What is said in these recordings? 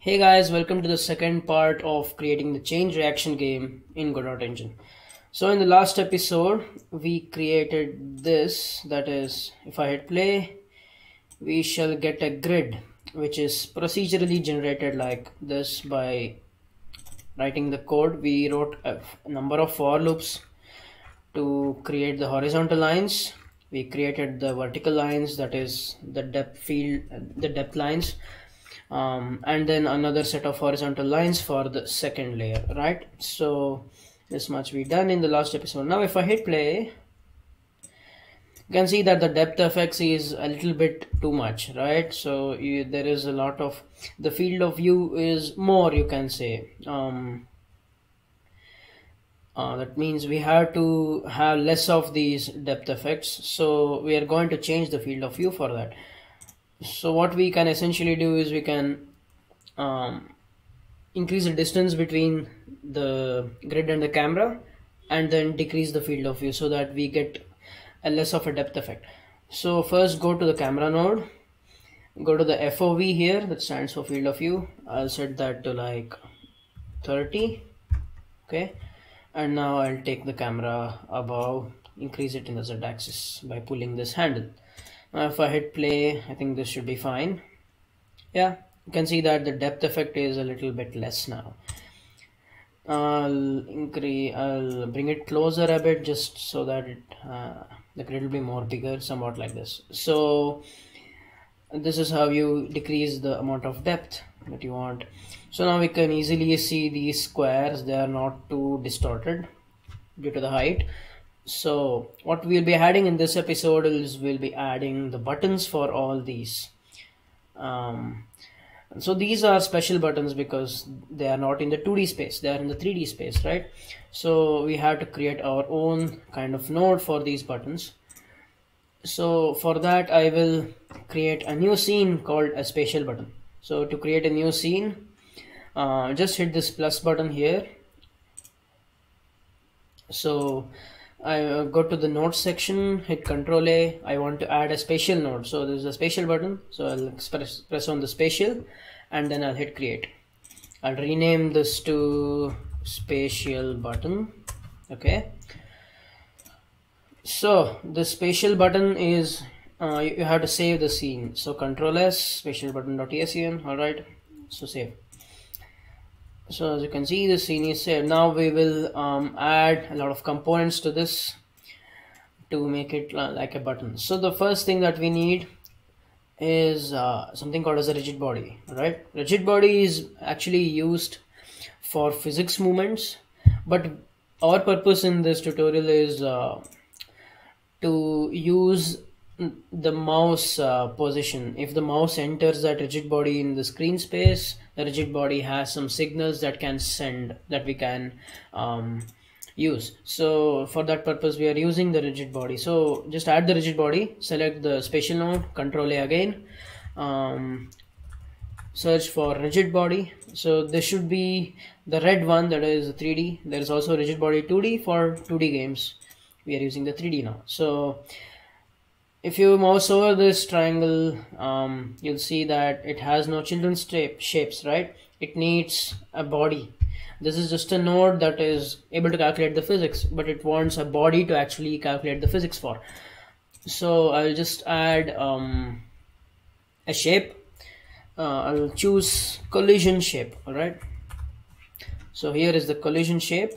Hey guys, welcome to the second part of creating the chain reaction game in Godot Engine. So in the last episode, we created this, that is, if I hit play, we shall get a grid, which is procedurally generated like this by writing the code. We wrote a number of for loops to create the horizontal lines. We created the vertical lines, that is the depth field, the depth lines um, and then another set of horizontal lines for the second layer right? So this much we done in the last episode. Now if I hit play you can see that the depth effects is a little bit too much right? So you, there is a lot of the field of view is more you can say. Um, uh, that means we have to have less of these depth effects so we are going to change the field of view for that so what we can essentially do is we can um, increase the distance between the grid and the camera and then decrease the field of view so that we get a less of a depth effect. So first go to the camera node go to the FOV here that stands for field of view. I'll set that to like 30 okay? And now I'll take the camera above increase it in the Z axis by pulling this handle now if I hit play I think this should be fine. Yeah you can see that the depth effect is a little bit less now. I'll increase I'll bring it closer a bit just so that it uh, the grid will be more bigger somewhat like this. So this is how you decrease the amount of depth that you want. So now we can easily see these squares they are not too distorted due to the height so what we'll be adding in this episode is we'll be adding the buttons for all these. Um, so these are special buttons because they are not in the 2d space they are in the 3d space right? So we have to create our own kind of node for these buttons. So for that I will create a new scene called a spatial button. So to create a new scene uh, just hit this plus button here. So I uh, go to the node section, hit Control A. I want to add a spatial node. So there's a spatial button. So I'll press, press on the spatial and then I'll hit create. I'll rename this to spatial button. Okay. So the spatial button is uh, you, have to save the scene. So Control S spatial button.tscn. All right. So save so as you can see the scene is saved. Now we will um, add a lot of components to this to make it like a button. So the first thing that we need is uh, something called as a rigid body right? Rigid body is actually used for physics movements but our purpose in this tutorial is uh, to use the mouse uh, position. If the mouse enters that rigid body in the screen space the rigid body has some signals that can send that we can um, use. So for that purpose we are using the rigid body. So just add the rigid body select the spatial node control a again um, search for rigid body. So this should be the red one that is 3d there is also rigid body 2d for 2d games. We are using the 3d now. So if you mouse over this triangle um, you'll see that it has no children's shapes right? It needs a body. This is just a node that is able to calculate the physics but it wants a body to actually calculate the physics for. So I'll just add um, a shape. Uh, I'll choose collision shape alright? So here is the collision shape.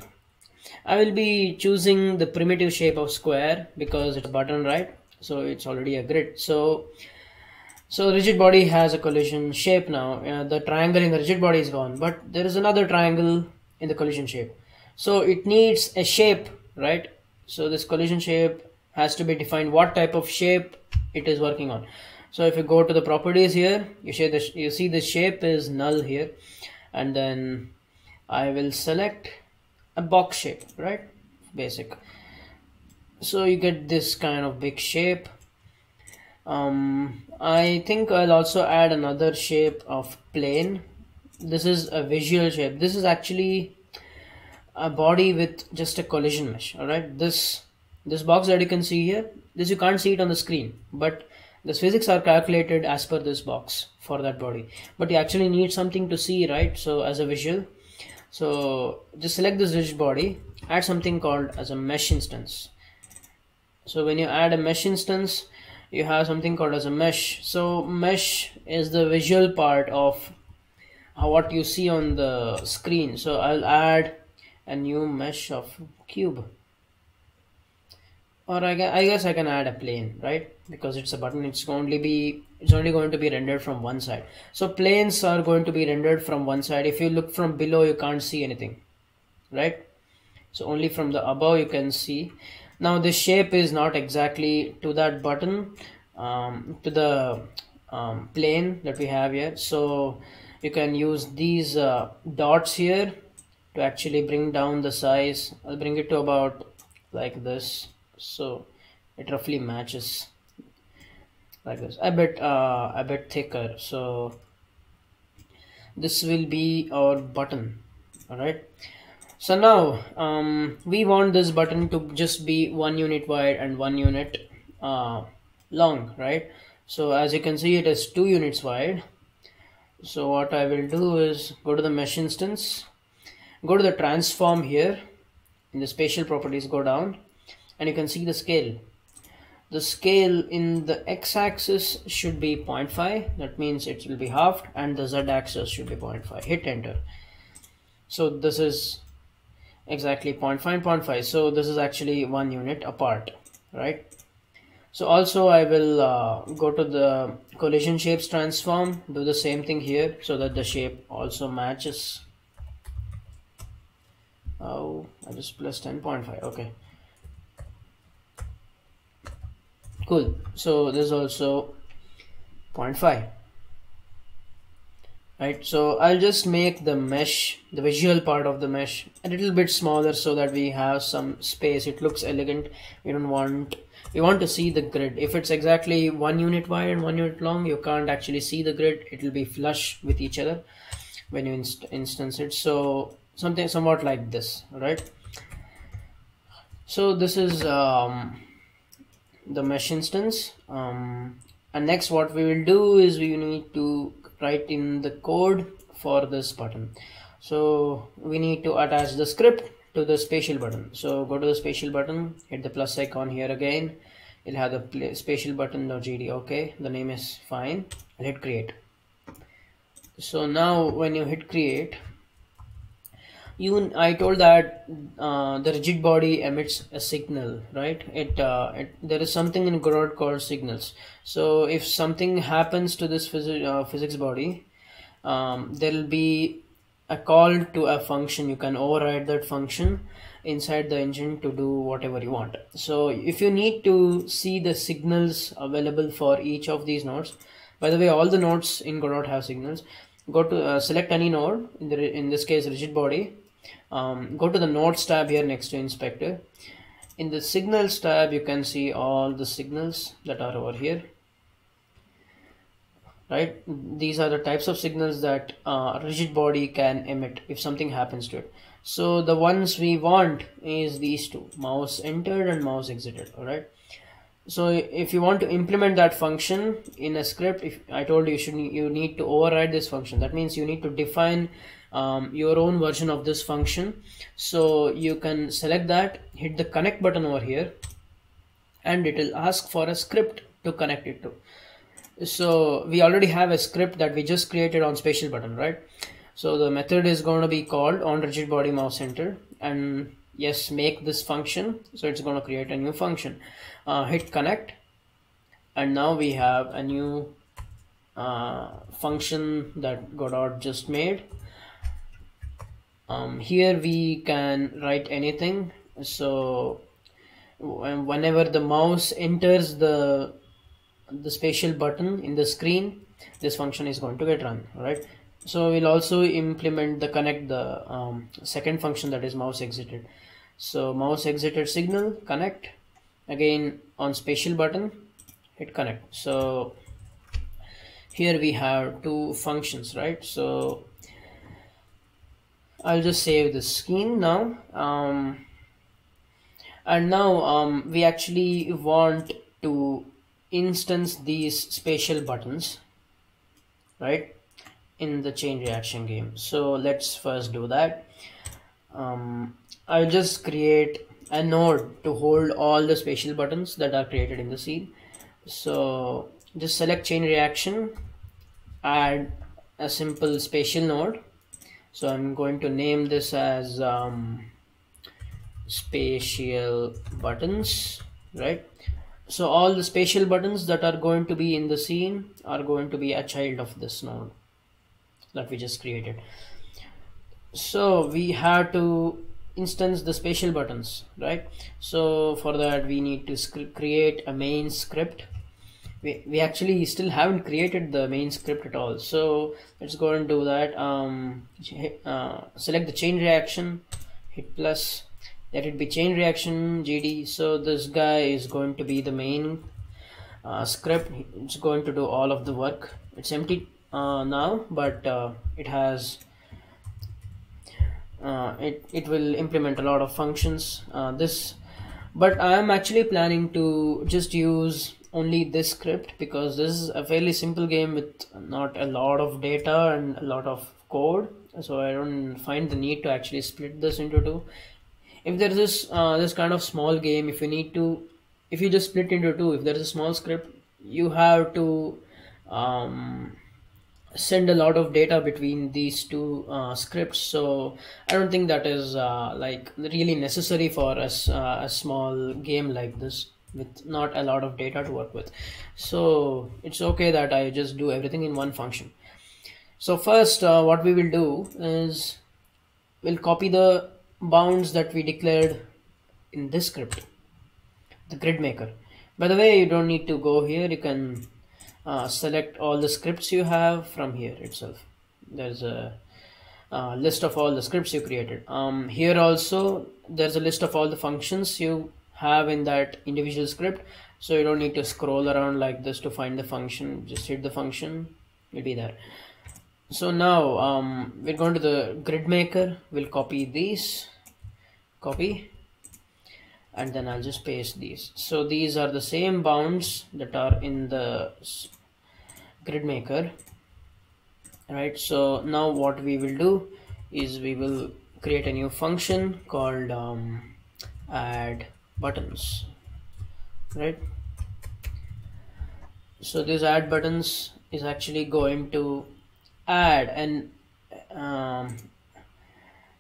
I will be choosing the primitive shape of square because it's button right so it's already a grid. So so rigid body has a collision shape now. Uh, the triangle in the rigid body is gone but there is another triangle in the collision shape. So it needs a shape right? So this collision shape has to be defined what type of shape it is working on. So if you go to the properties here you see the you see the shape is null here. And then I will select a box shape right? Basic so you get this kind of big shape. Um, I think I'll also add another shape of plane this is a visual shape. This is actually a body with just a collision mesh all right? This this box that you can see here this you can't see it on the screen but the physics are calculated as per this box for that body. But you actually need something to see right? So as a visual. So just select this rigid body add something called as a mesh instance so when you add a mesh instance you have something called as a mesh. So mesh is the visual part of what you see on the screen. So I'll add a new mesh of cube. Or I, guess I can add a plane right? Because it's a button it's only be it's only going to be rendered from one side. So planes are going to be rendered from one side. If you look from below you can't see anything right? So only from the above you can see now the shape is not exactly to that button um, to the um, plane that we have here. So you can use these uh, dots here to actually bring down the size. I'll bring it to about like this. So it roughly matches like this. A bit uh, a bit thicker. So this will be our button. All right so now um, we want this button to just be one unit wide and one unit uh, long right? So as you can see it is two units wide. So what I will do is go to the mesh instance go to the transform here in the spatial properties go down and you can see the scale. The scale in the x-axis should be 0.5 that means it will be halved and the z-axis should be 0.5 hit enter. So this is exactly 0.5 0.5 so this is actually one unit apart right? So also I will uh, go to the collision shapes transform do the same thing here so that the shape also matches. Oh I just plus 10.5 okay. Cool. So this is also 0.5 right so I'll just make the mesh the visual part of the mesh a little bit smaller so that we have some space. It looks elegant. We don't want we want to see the grid. If it's exactly one unit wide and one unit long you can't actually see the grid. It will be flush with each other when you inst instance it. So something somewhat like this right? So this is um, the mesh instance. Um, and next what we will do is we need to write in the code for this button. So we need to attach the script to the spatial button. So go to the spatial button hit the plus icon here again. It'll have the spatial button.gd okay the name is fine. I'll hit create. So now when you hit create you I told that uh, the rigid body emits a signal right? It, uh, it there is something in Godot called signals. So if something happens to this phys uh, physics body um, there will be a call to a function. You can override that function inside the engine to do whatever you want. So if you need to see the signals available for each of these nodes by the way all the nodes in Godot have signals. Go to uh, select any node in the in this case rigid body um, go to the nodes tab here next to inspector. In the signals tab you can see all the signals that are over here. Right? These are the types of signals that uh, rigid body can emit if something happens to it. So the ones we want is these two mouse entered and mouse exited all right so if you want to implement that function in a script if i told you, you should you need to override this function. That means you need to define um, your own version of this function. So you can select that hit the connect button over here and it will ask for a script to connect it to. So we already have a script that we just created on spatial button right? So the method is going to be called on rigid body mouse center and yes make this function. So it's going to create a new function. Uh, hit connect and now we have a new uh, function that Godot just made um, here we can write anything. So whenever the mouse enters the the spatial button in the screen this function is going to get run right? So we'll also implement the connect the um, second function that is mouse exited. So mouse exited signal connect. Again on spatial button hit connect. So here we have two functions right? So I'll just save the screen now. Um, and now um, we actually want to instance these spatial buttons right in the chain reaction game. So let's first do that. Um, I'll just create a node to hold all the spatial buttons that are created in the scene. So just select chain reaction add a simple spatial node so I'm going to name this as um, spatial buttons right? So all the spatial buttons that are going to be in the scene are going to be a child of this node that we just created. So we have to instance the spatial buttons right? So for that we need to create a main script we, we actually still haven't created the main script at all. So let's go and do that. Um, uh, select the chain reaction hit plus let it be chain reaction gd so this guy is going to be the main uh, script. It's going to do all of the work. It's empty uh, now but uh, it has uh, it, it will implement a lot of functions uh, this but I am actually planning to just use only this script because this is a fairly simple game with not a lot of data and a lot of code. So I don't find the need to actually split this into two. If there is this uh, this kind of small game if you need to if you just split into two if there is a small script you have to um, send a lot of data between these two uh, scripts. So I don't think that is uh, like really necessary for us uh, a small game like this with not a lot of data to work with. So it's okay that I just do everything in one function. So first uh, what we will do is we'll copy the bounds that we declared in this script the grid maker. By the way you don't need to go here. You can uh, select all the scripts you have from here itself. There's a uh, list of all the scripts you created. Um, here also there's a list of all the functions you have in that individual script. So you don't need to scroll around like this to find the function. Just hit the function. It'll be there. So now um, we're going to the grid maker. We'll copy these. Copy. And then I'll just paste these. So these are the same bounds that are in the grid maker. Right? So now what we will do is we will create a new function called um, add buttons right? So this add buttons is actually going to add an um,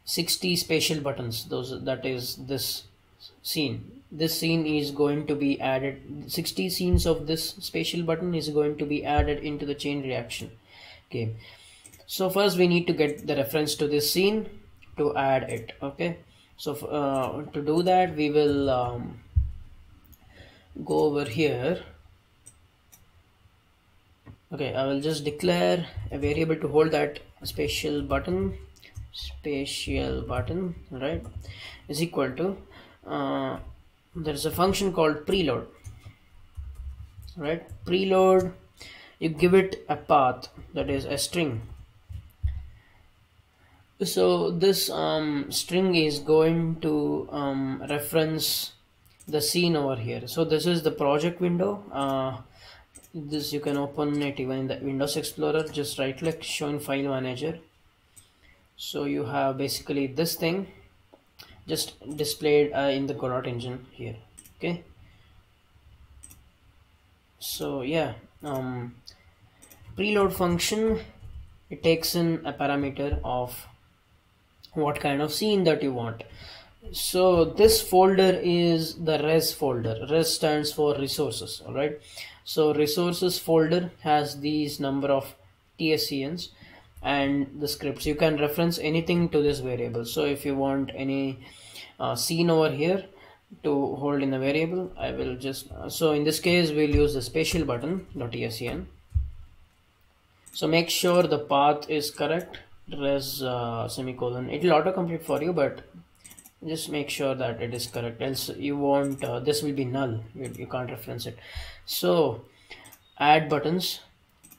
60 spatial buttons. Those that is this scene. This scene is going to be added 60 scenes of this spatial button is going to be added into the chain reaction. Okay. So first we need to get the reference to this scene to add it. Okay so uh, to do that we will um, go over here. Okay I will just declare a variable to hold that spatial button spatial button right is equal to uh, there's a function called preload right? Preload you give it a path that is a string so this um, string is going to um, reference the scene over here. So this is the project window. Uh, this you can open it even in the Windows Explorer. Just right click show in file manager. So you have basically this thing. Just displayed uh, in the Godot engine here. Okay? So yeah um, preload function it takes in a parameter of what kind of scene that you want. So this folder is the res folder. Res stands for resources all right so resources folder has these number of tscns and the scripts. You can reference anything to this variable. So if you want any uh, scene over here to hold in a variable i will just uh, so in this case we'll use the spatial button dot .tscn so make sure the path is correct res uh, semicolon. It will auto complete for you but just make sure that it is correct. Else you won't uh, this will be null. You, can't reference it. So add buttons.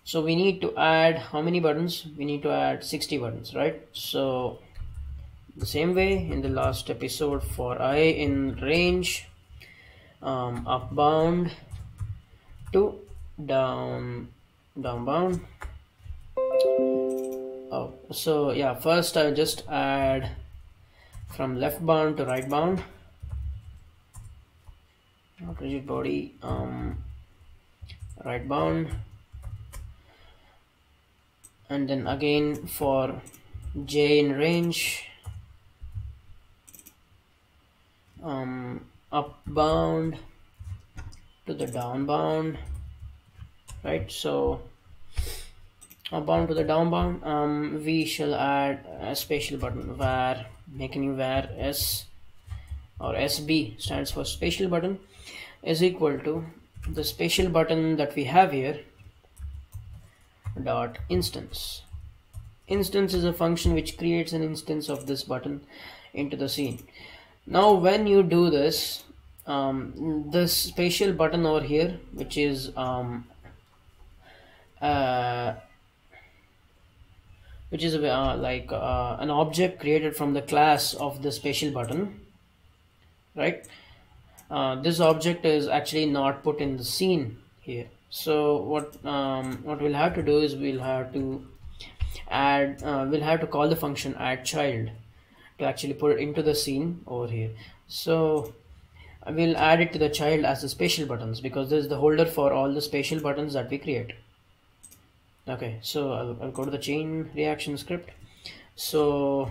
So we need to add how many buttons? We need to add 60 buttons right? So the same way in the last episode for i in range um, bound to down down bound oh so yeah first I'll just add from left bound to right bound. Not rigid body um right bound. And then again for j in range. Um up bound to the down bound. Right so bound to the down bound um, we shall add a spatial button make a new var s or sb stands for spatial button is equal to the spatial button that we have here dot instance. Instance is a function which creates an instance of this button into the scene. Now when you do this um, this spatial button over here which is um, uh, which is uh, like uh, an object created from the class of the spatial button right? Uh, this object is actually not put in the scene here. So what um, what we'll have to do is we'll have to add uh, we'll have to call the function add child to actually put it into the scene over here. So we'll add it to the child as the spatial buttons because this is the holder for all the spatial buttons that we create okay so I'll, I'll go to the chain reaction script. So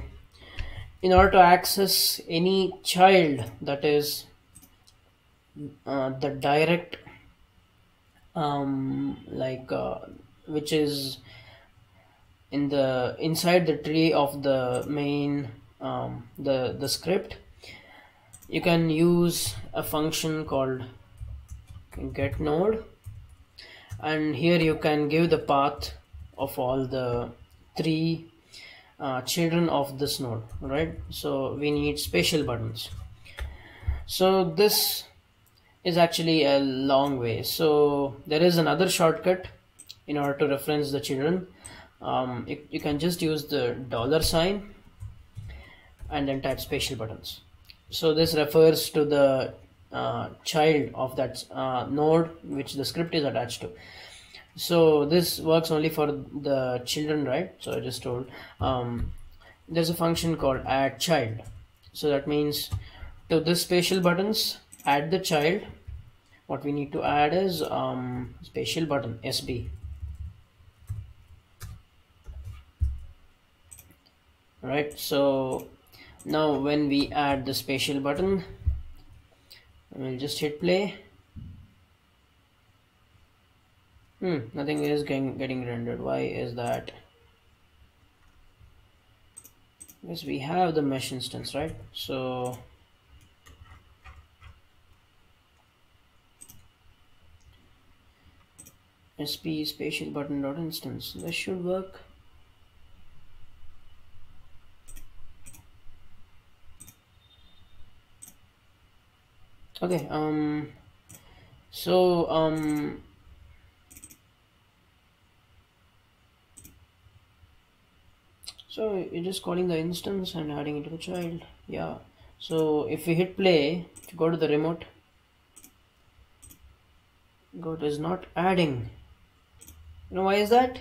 in order to access any child that is uh, the direct um, like uh, which is in the inside the tree of the main um, the the script you can use a function called get node and here you can give the path of all the three uh, children of this node right? So we need spatial buttons. So this is actually a long way. So there is another shortcut in order to reference the children. Um, you, you can just use the dollar sign and then type spatial buttons. So this refers to the uh, child of that uh, node which the script is attached to. So this works only for the children right? So I just told um, there's a function called add child. So that means to this spatial buttons add the child what we need to add is um, spatial button SB right so now when we add the spatial button we'll just hit play. Hmm nothing is getting, getting rendered. Why is that? Because we have the mesh instance right? So sp spatial button dot instance. This should work okay um so um so you're just calling the instance and adding it to the child. Yeah. So if we hit play if you go to the remote God is not adding. You know why is that?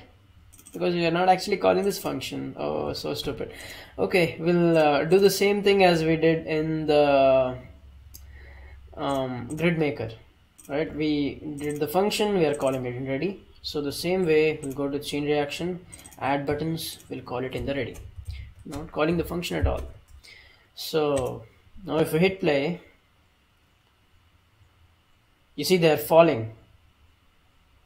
Because we are not actually calling this function. Oh so stupid. Okay we'll uh, do the same thing as we did in the um, grid maker right? We did the function we are calling it in ready. So the same way we'll go to chain reaction add buttons we'll call it in the ready. Not calling the function at all. So now if we hit play you see they're falling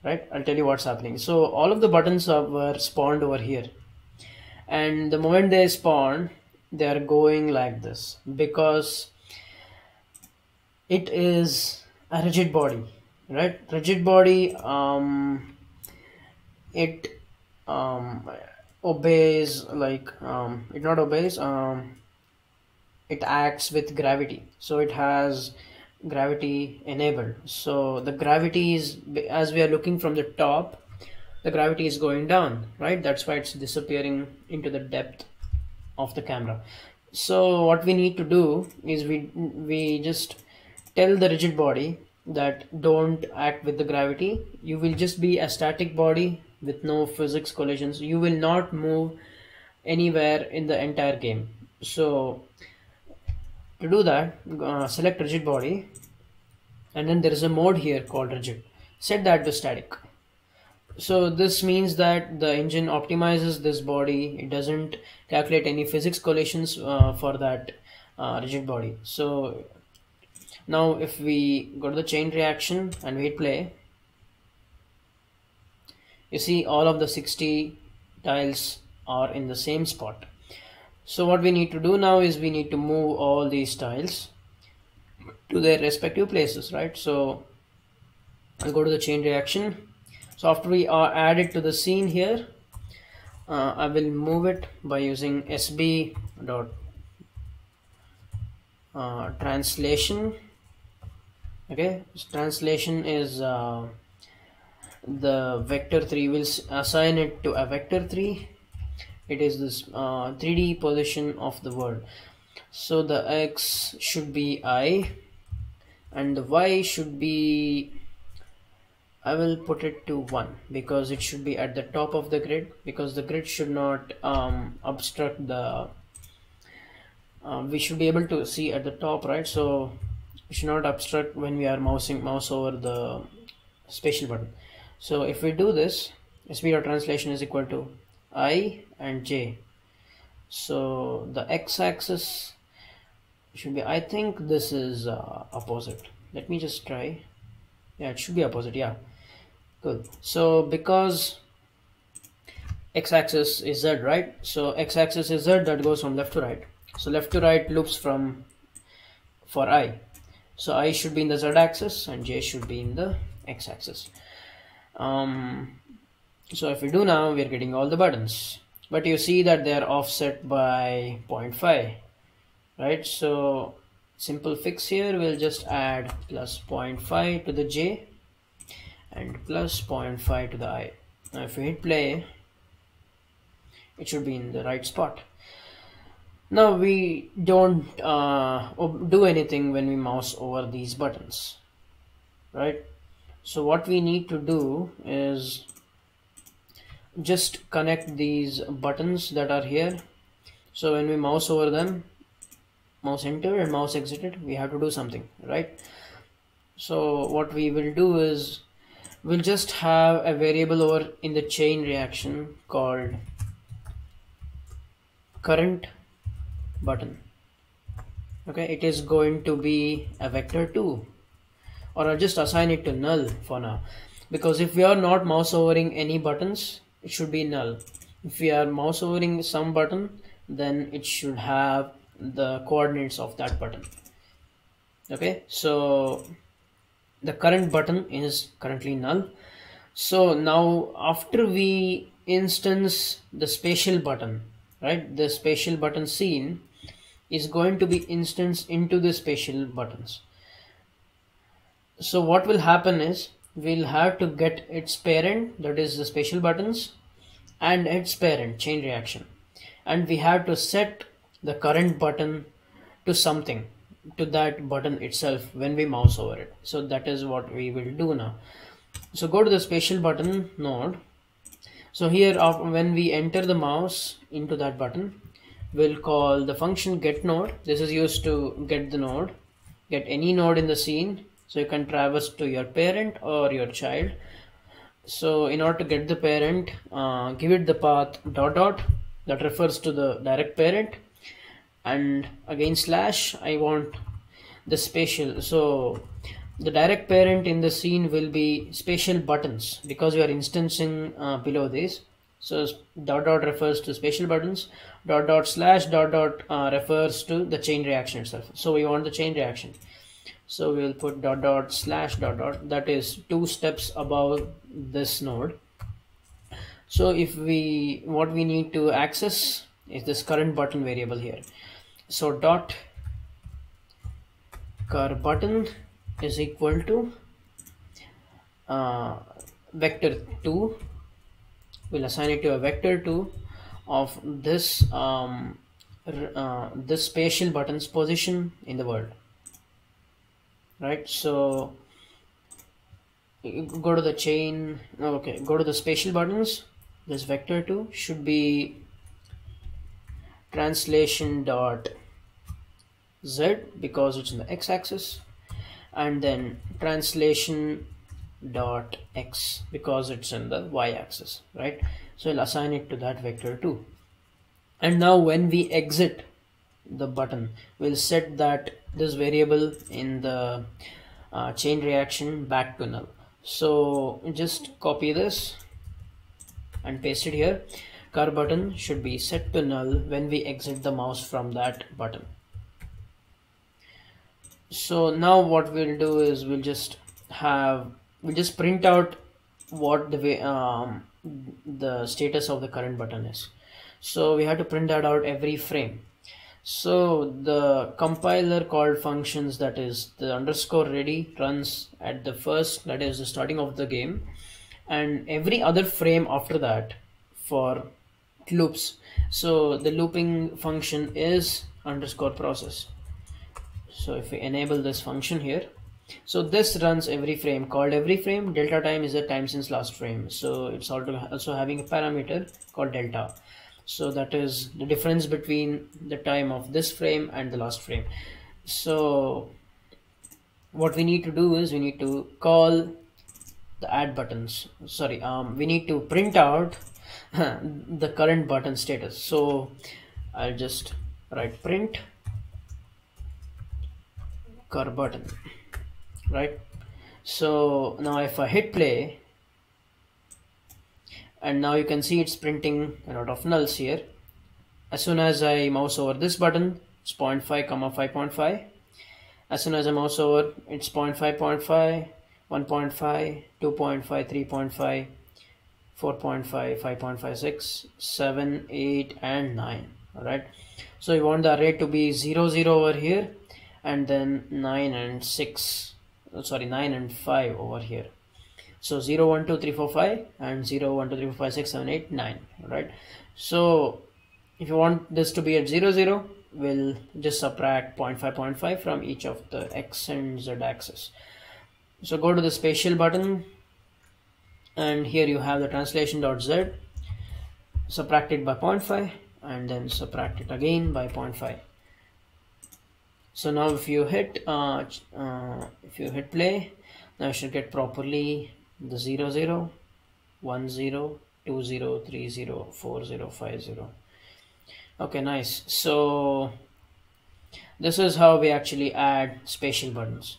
right? I'll tell you what's happening. So all of the buttons are, were spawned over here. And the moment they spawn they are going like this. Because it is a rigid body right? Rigid body um it um obeys like um it not obeys um it acts with gravity. So it has gravity enabled. So the gravity is as we are looking from the top the gravity is going down right? That's why it's disappearing into the depth of the camera. So what we need to do is we we just tell the rigid body that don't act with the gravity. You will just be a static body with no physics collisions. You will not move anywhere in the entire game. So to do that uh, select rigid body and then there is a mode here called rigid. Set that to static. So this means that the engine optimizes this body. It doesn't calculate any physics collisions uh, for that uh, rigid body. So now if we go to the chain reaction and we hit play you see all of the 60 tiles are in the same spot. So what we need to do now is we need to move all these tiles to their respective places right? So I'll go to the chain reaction. So after we are added to the scene here uh, I will move it by using sb dot uh, translation okay so translation is uh, the vector 3 will assign it to a vector 3 it is this uh, 3d position of the world. So the x should be i and the y should be I will put it to 1 because it should be at the top of the grid because the grid should not um, obstruct the uh, we should be able to see at the top right? So should not obstruct when we are mousing mouse over the spatial button. So if we do this speed of translation is equal to i and j. So the x-axis should be I think this is uh, opposite. Let me just try. Yeah it should be opposite yeah. Good. So because x-axis is z right? So x-axis is z that goes from left to right. So left to right loops from for i so i should be in the z-axis and j should be in the x-axis um, so if we do now we're getting all the buttons. But you see that they are offset by 0.5 right? So simple fix here we'll just add plus 0.5 to the j and plus 0.5 to the i. Now if we hit play it should be in the right spot now we don't uh, do anything when we mouse over these buttons right? So what we need to do is just connect these buttons that are here. So when we mouse over them mouse enter and mouse exited we have to do something right? So what we will do is we'll just have a variable over in the chain reaction called current button. Okay it is going to be a vector 2 or I'll just assign it to null for now. Because if we are not mouse overing any buttons it should be null. If we are mouse overing some button then it should have the coordinates of that button. Okay so the current button is currently null. So now after we instance the spatial button right the spatial button scene is going to be instanced into the spatial buttons. So what will happen is we'll have to get its parent that is the spatial buttons and its parent chain reaction. And we have to set the current button to something to that button itself when we mouse over it. So that is what we will do now. So go to the spatial button node. So here when we enter the mouse into that button we'll call the function get node. This is used to get the node. Get any node in the scene. So you can traverse to your parent or your child. So in order to get the parent uh, give it the path dot dot that refers to the direct parent. And again slash I want the spatial. So the direct parent in the scene will be spatial buttons because we are instancing uh, below this so dot dot refers to spatial buttons dot dot slash dot dot uh, refers to the chain reaction itself. So we want the chain reaction. So we will put dot dot slash dot dot. That is two steps above this node. So if we what we need to access is this current button variable here. So dot car button is equal to uh, vector 2 we'll assign it to a vector 2 of this um, uh, this spatial button's position in the world. Right? So go to the chain okay go to the spatial buttons. This vector 2 should be translation dot z because it's in the x-axis. And then translation dot x because it's in the y-axis right? So I'll assign it to that vector too. And now when we exit the button we'll set that this variable in the uh, chain reaction back to null. So just copy this and paste it here. Car button should be set to null when we exit the mouse from that button. So now what we'll do is we'll just have we'll just print out what the way um, the status of the current button is. So we have to print that out every frame. So the compiler called functions that is the underscore ready runs at the first that is the starting of the game. And every other frame after that for loops. So the looping function is underscore process. So if we enable this function here so this runs every frame. Called every frame delta time is the time since last frame. So it's also having a parameter called delta. So that is the difference between the time of this frame and the last frame. So what we need to do is we need to call the add buttons. Sorry um, we need to print out the current button status. So I'll just write print car button right? So now if I hit play and now you can see it's printing a lot of nulls here. As soon as I mouse over this button it's 0.5 comma 5.5 as soon as I mouse over it's 0.5 0.5 1.5 2.5 3.5 4.5 5.56 7 8 and 9 all right so you want the array to be 0 0 over here and then 9 and 6 Uh, sorry 9 and 5 over here. So 0 1 2 3 4 5 and 0 1 2 3 4 5 6 7 8 9 right so if you want this to be at 0 0 we'll just subtract 0.5 0.5 from each of the x and z axis. So go to the spatial button and here you have the translation dot z subtract it by 0.5 and then subtract it again by 0.5 so now if you hit uh, uh, if you hit play now you should get properly the 0 0 1 0 2 0 3 0 4 0 5 0 okay nice. So this is how we actually add spatial buttons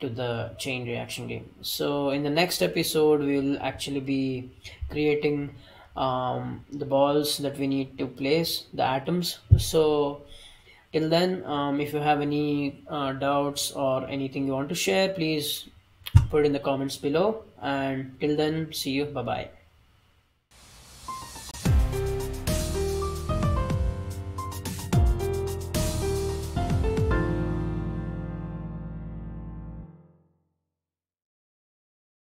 to the chain reaction game. So in the next episode we will actually be creating um, the balls that we need to place the atoms. So till then um, if you have any uh, doubts or anything you want to share please put in the comments below. And till then see you. Bye bye